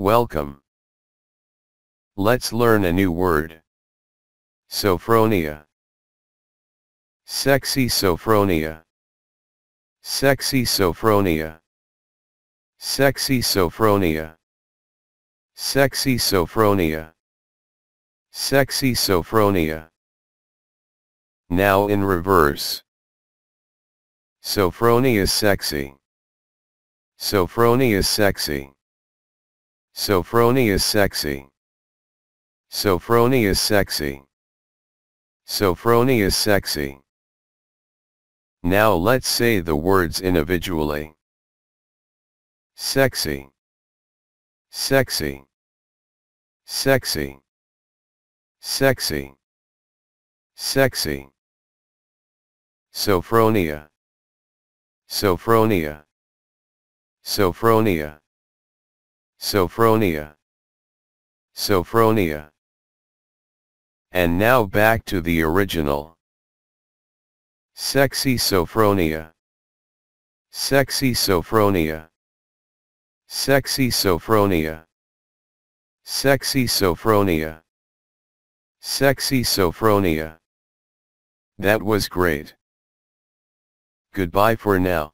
Welcome. Let's learn a new word. Sophronia. Sexy Sophronia. Sexy Sophronia. Sexy Sophronia. Sexy Sophronia. Sexy Sophronia. Now in reverse. Sophronia sexy. Sophronia sexy. Sophronia sexy. Sophronia sexy. Sophronia sexy. Now let's say the words individually. Sexy. Sexy. Sexy. Sexy. Sexy. Sophronia. Sophronia. Sophronia. Sophronia. Sophronia. And now back to the original. Sexy Sophronia. Sexy Sophronia. Sexy Sophronia. Sexy Sophronia. Sexy Sophronia. That was great. Goodbye for now.